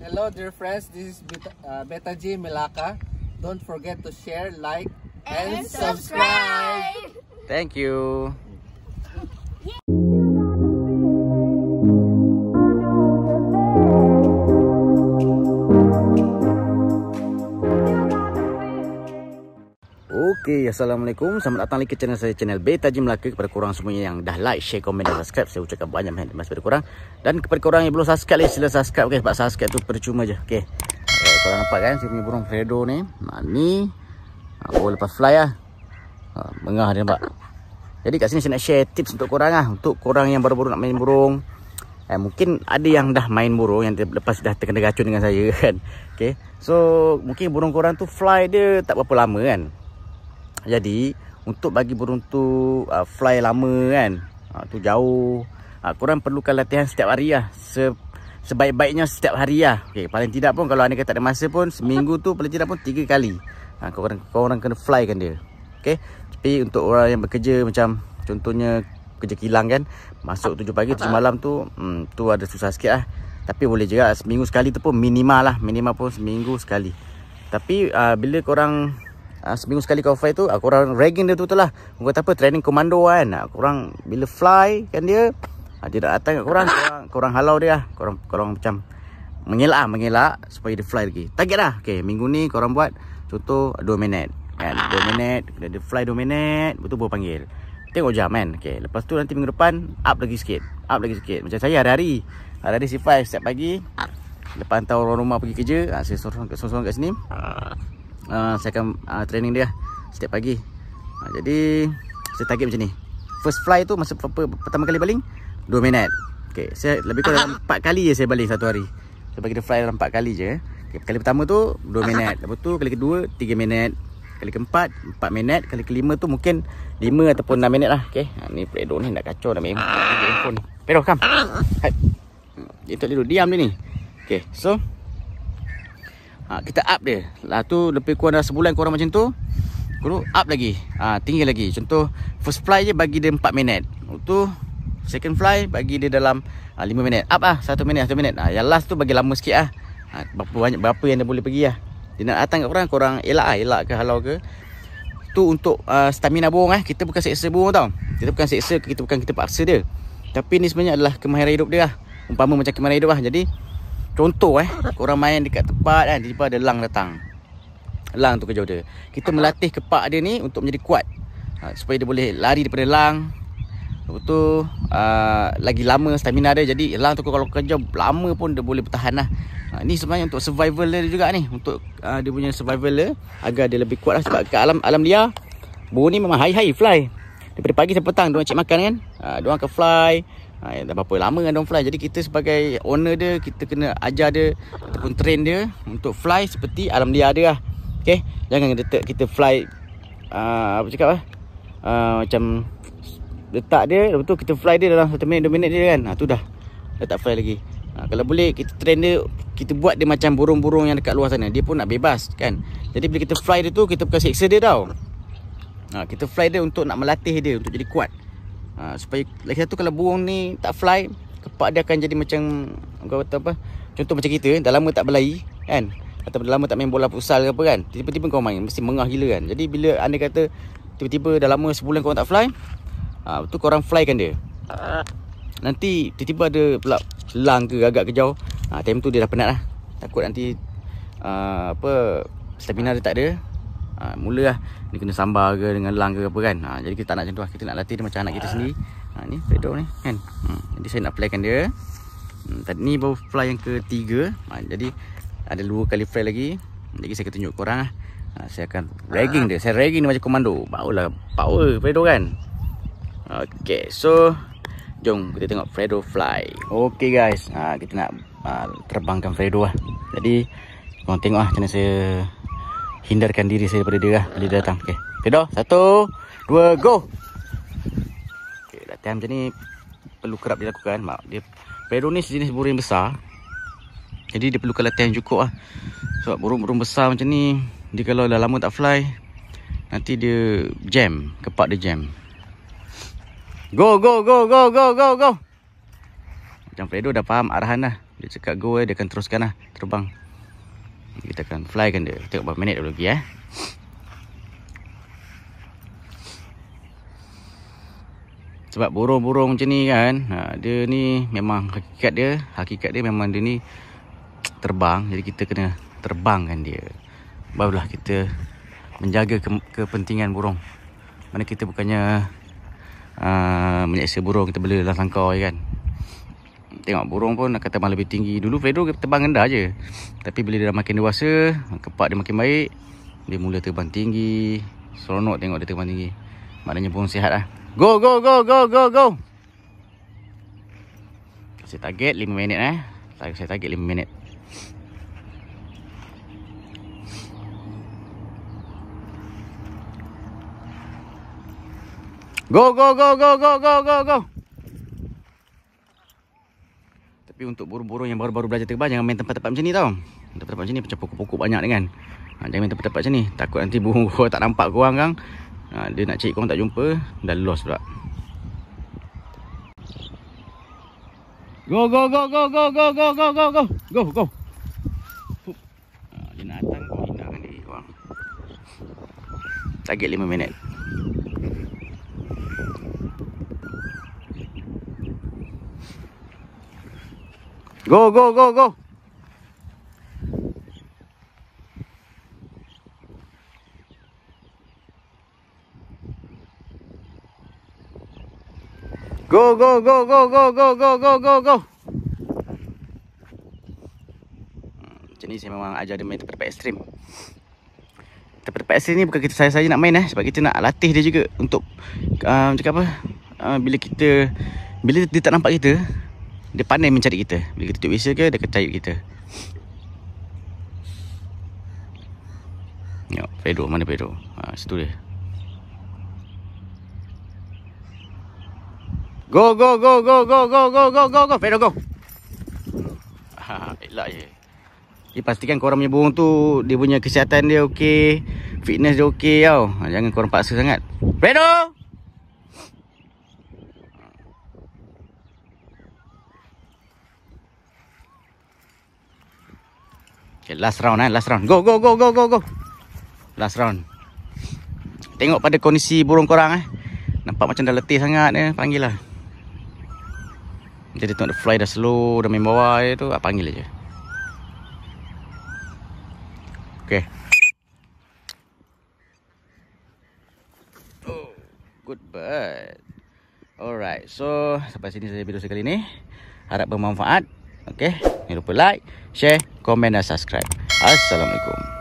Hello, dear friends. This is Beta, uh, Beta G Melaka. Don't forget to share, like, and, subscribe. Thank you. Okey, Assalamualaikum. Selamat datang lagi ke channel saya, channel Beta Jim Melaka. Kepada korang semuanya yang dah like, share, komen dan subscribe. Saya ucapkan banyak terima kasih kepada korang. Dan kepada korang yang belum subscribe lagi, sila subscribe. Okay, sebab subscribe tu percuma je. Okay. okay korang nampak kan, saya punya burung Fredo ni. Nah, ni, aku lepas fly lah. Ha, mengah dia nampak. Jadi kat sini saya nak share tips untuk korang lah. Untuk korang yang baru-baru nak main burung. Eh, mungkin ada yang dah main burung yang lepas dah terkena racun dengan saya kan. Okay. So, mungkin burung korang tu fly dia tak berapa lama kan. Jadi untuk bagi burung tu uh, fly lama kan uh, tu jauh uh, korang perlukan latihan setiap hari lah. Se sebaik-baiknya setiap hari lah. Okay, paling tidak pun kalau anda kata ada masa pun seminggu tu paling tidak pun tiga kali. Uh, korang, korang kena fly kan dia. Okay? tapi untuk orang yang bekerja macam contohnya kerja kilang kan masuk tujuh pagi tujuh malam tu hmm, tu ada susah sikit lah. Tapi boleh juga seminggu sekali tu pun minimal lah. Minimal pun seminggu sekali. Tapi uh, bila korang uh, seminggu sekali kau fly tu aku orang ragging dia tu lah. Kau kata apa training komando kan. Aku orang bila fly kan dia uh, dia nak datang kat korang korang, korang halau dia lah. Korang, korang macam mengelak lah mengelak supaya dia fly lagi. Target lah. Okay, minggu ni korang buat contoh 2 minit. Kan 2 minit dia fly 2 minit betul baru panggil. Tengok jam kan. Okay. lepas tu nanti minggu depan up lagi sikit. Up lagi sikit. Macam saya hari-hari. Hari-hari si fly setiap pagi lepas hantar orang rumah pergi kerja saya sorong-sorong kat sini uh, saya akan uh, training dia setiap pagi. Uh, jadi saya target macam ni. First fly tu masa pertama kali baling 2 minit. Okey, saya lebih kurang 4 kali je saya baling satu hari. Saya bagi dia fly dalam 4 kali je. Okay, kali pertama tu 2 minit. Lepas tu kali kedua 3 minit. Kali keempat 4 minit. Kali kelima tu mungkin 5 ataupun 6 minit lah. Okey, ha, ni Fredo ni nak kacau dah main handphone ni. Fredo, come. Hai. Dia tak duduk diam dia ni. Okey, so ha, kita up dia. Lah tu lebih kurang dah sebulan kurang macam tu Kuru up lagi. Ha, tinggi lagi. Contoh first fly je bagi dia 4 minit. Tu second fly bagi dia dalam ha, 5 minit. Up lah 1 minit 1 minit. Ha, yang last tu bagi lama sikit lah. Ha, berapa banyak berapa yang dia boleh pergi lah. Dia nak datang kat korang korang elak lah elak ke halau ke. Tu untuk uh, stamina burung eh. Kita bukan seksa burung tau. Kita bukan seksa kita bukan kita paksa dia. Tapi ni sebenarnya adalah kemahiran hidup dia lah. Umpama macam kemahiran hidup lah. Jadi Contoh eh. Korang main dekat tempat kan. Tiba-tiba ada lang datang. Lang tu kerja dia. Kita melatih kepak dia ni Untuk menjadi kuat. Ha, Supaya dia boleh lari daripada lang. Lepas tu uh, Lagi lama stamina dia. Jadi lang tu kalau kerja Lama pun dia boleh bertahan lah. Ha, Ni sebenarnya untuk survival dia juga ni. Untuk uh, dia punya survival dia Agar dia lebih kuat lah. Sebab kat alam alam liar Burung ni memang high-high fly. Daripada pagi sampai petang Diorang cik makan kan. Uh, Diorang akan fly ha, Dah berapa lama dengan Don Fly? Jadi kita sebagai owner dia Kita kena ajar dia Ataupun train dia Untuk fly seperti alam liar dia lah. Okay Jangan kita, kita fly uh, Apa cakap lah uh, Macam Letak dia Lepas tu kita fly dia dalam 1 minit 2 minit dia kan? Ha, Tu dah. Dah tak fly lagi. Ha, Kalau boleh kita train dia Kita buat dia macam burung-burung yang dekat luar sana. Dia pun nak bebas kan? Jadi bila kita fly dia tu Kita bukan seksa dia tau. Ha, Kita fly dia untuk nak melatih dia Untuk jadi kuat ha, supaya lagi satu kalau burung ni tak fly kepak dia akan jadi macam kau kata apa contoh macam kita dah lama tak berlari kan? Atau dah lama tak main bola futsal ke apa kan? Tiba-tiba kau main mesti mengah gila kan? Jadi bila anda kata tiba-tiba dah lama sebulan kau tak fly ha, betul korang fly kan dia. Nanti tiba-tiba ada pula lang ke agak ke jauh ha, time tu dia dah penat lah. Takut nanti uh, apa stamina dia tak ada ha, Mula lah Dia kena sambar ke dengan lang ke apa kan. Ha, Jadi kita tak nak macam tu lah. Kita nak latih dia macam anak kita sendiri. Ha, Ni Fredo ni kan? Hmm, Jadi saya nak flykan dia. Hmm, Tadi ni baru fly yang ketiga. Ha, Jadi ada dua kali fly lagi. Jadi saya akan tunjuk korang lah. Ha, Saya akan ragging dia. Saya ragging dia macam komando. Barulah power Fredo kan? Okay so Jom kita tengok Fredo fly. Okay guys. Ha, Kita nak uh, terbangkan Fredo lah. Jadi Korang tengok lah macam mana saya hindarkan diri saya daripada dia lah bila dia datang. Okey. Okey Satu, dua, go. Okey, latihan macam ni perlu kerap dilakukan. Mak, dia Pedo ni sejenis burung besar. Jadi dia perlukan latihan cukup lah. Sebab burung-burung besar macam ni, dia kalau dah lama tak fly, nanti dia jam, kepak dia jam. Go, go, go, go, go, go, go. Macam Fredo dah faham arahan lah. Dia cakap go eh, dia akan teruskan lah terbang. Kita akan flykan dia. Tengok berapa minit dulu lagi eh. Sebab burung-burung macam ni kan, ha, dia ni memang hakikat dia, hakikat dia memang dia ni terbang. Jadi kita kena terbangkan dia. Barulah kita menjaga ke kepentingan burung. Mana kita bukannya uh, menyeksa burung, kita boleh dalam sangkau kan. Tengok burung pun akan terbang lebih tinggi. Dulu Fredo terbang rendah je. Tapi bila dia dah makin dewasa, kepak dia makin baik, dia mula terbang tinggi. Seronok tengok dia terbang tinggi. Maknanya burung sihat lah. Go, go, go, go, go, go. Saya target 5 minit eh. Saya target 5 minit. Go, go, go, go, go, go, go, go. Tapi untuk burung-burung yang baru-baru belajar terbang, jangan main tempat-tempat macam ni tau. Tempat-tempat macam ni macam pokok-pokok banyak ni kan. Ha, jangan main tempat-tempat macam ni. Takut nanti burung korang tak nampak korang kan. Ha, dia nak cari korang tak jumpa, dah lost pula. Go go go go go go go go go go go go. Ha, dia nak datang kau hindar diri kau. Target 5 minit. Go go go go. Go go go go go go go go go go. Macam ni saya memang ajar dia main tempat-tempat ekstrim. Tempat-tempat ekstrim ni bukan kita saya saja nak main eh sebab kita nak latih dia juga untuk uh, cakap apa? Uh, bila kita bila dia tak nampak kita, dia pandai mencari kita. Bila kita tutup whistle ke dia akan cari kita. Tengok, Pedro mana Pedro? Ha, situ dia. Go go go go go go go go go go Pedro go. Ha, elak je. Jadi pastikan korang punya burung tu dia punya kesihatan dia okey, fitness dia okey tau. Ha, jangan korang paksa sangat. Pedro. Okay, last round eh, last round. Go go go go go go. Last round. Tengok pada kondisi burung korang eh. Nampak macam dah letih sangat eh, panggil lah. Jadi tengok dia fly dah slow Dah main bawah je tu ah, Panggil aja. Okay Oh Good bird Alright So Sampai sini saja video sekali ni Harap bermanfaat Okay Jangan lupa like Share Komen dan subscribe. Assalamualaikum